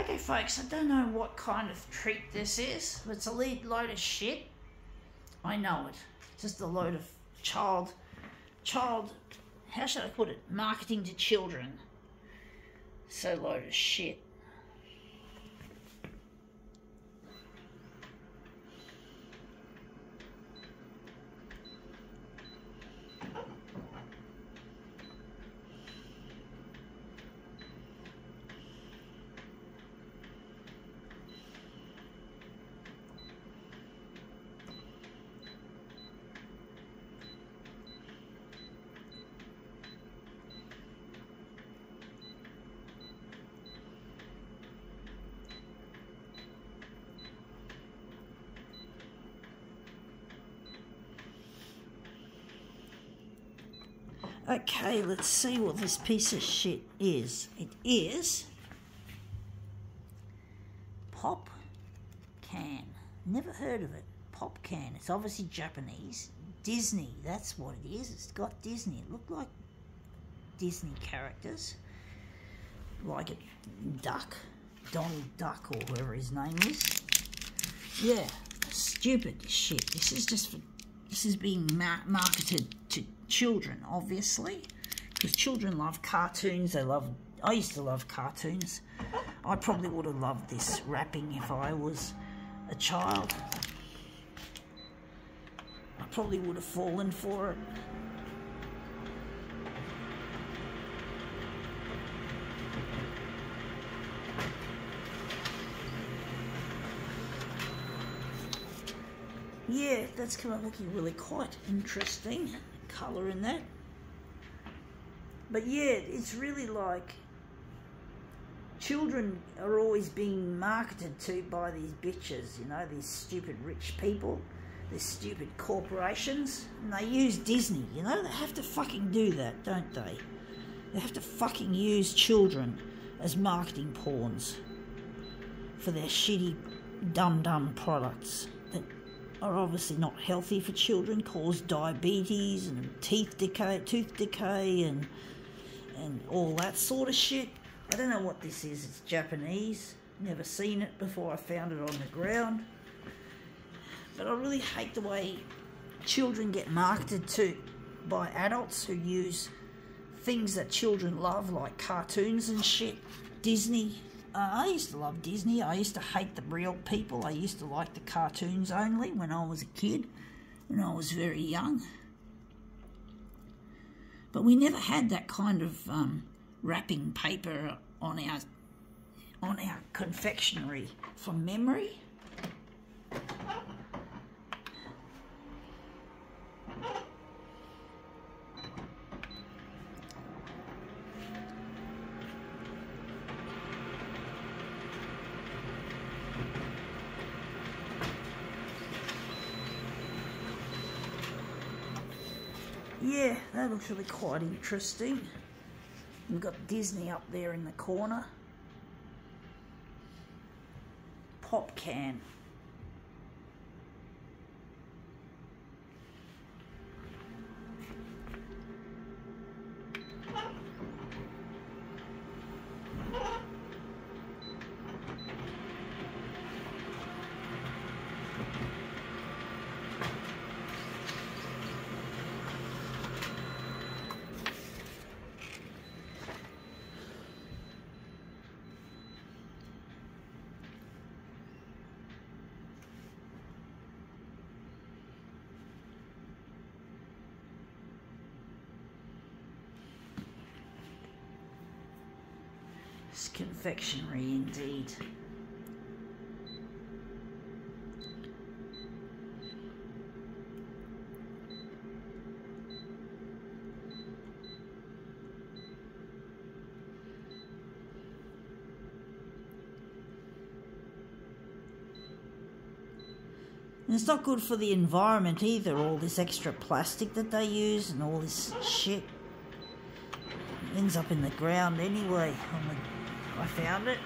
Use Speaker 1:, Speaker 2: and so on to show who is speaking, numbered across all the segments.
Speaker 1: Okay, folks, I don't know what kind of treat this is. It's a lead load of shit. I know it. Just a load of child, child, how should I put it? Marketing to children. So load of shit. Okay, let's see what this piece of shit is. It is Pop Can. Never heard of it. Pop Can. It's obviously Japanese. Disney, that's what it is. It's got Disney. It looked like Disney characters. Like a duck. Donald Duck or whoever his name is. Yeah, stupid shit. This is just for this is being ma marketed to children, obviously, because children love cartoons. They love. I used to love cartoons. I probably would have loved this wrapping if I was a child. I probably would have fallen for it. yeah, that's come out looking really quite interesting. Colour in that. But yeah, it's really like children are always being marketed to by these bitches, you know, these stupid rich people, these stupid corporations, and they use Disney, you know, they have to fucking do that, don't they? They have to fucking use children as marketing pawns for their shitty, dumb, dumb products are obviously not healthy for children, cause diabetes and teeth decay, tooth decay, and and all that sort of shit. I don't know what this is. It's Japanese. Never seen it before. I found it on the ground. But I really hate the way children get marketed to by adults who use things that children love, like cartoons and shit. Disney, uh, I used to love Disney. I used to hate the real people. I used to like the cartoons only when I was a kid, when I was very young. But we never had that kind of um, wrapping paper on our on our confectionery from memory. Yeah, that looks really quite interesting. We've got Disney up there in the corner. Pop can. It's confectionery indeed. And it's not good for the environment either, all this extra plastic that they use and all this shit ends up in the ground anyway. I found it.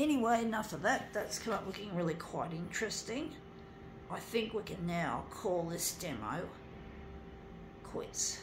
Speaker 1: Anyway, enough of that. That's come up looking really quite interesting. I think we can now call this demo quits.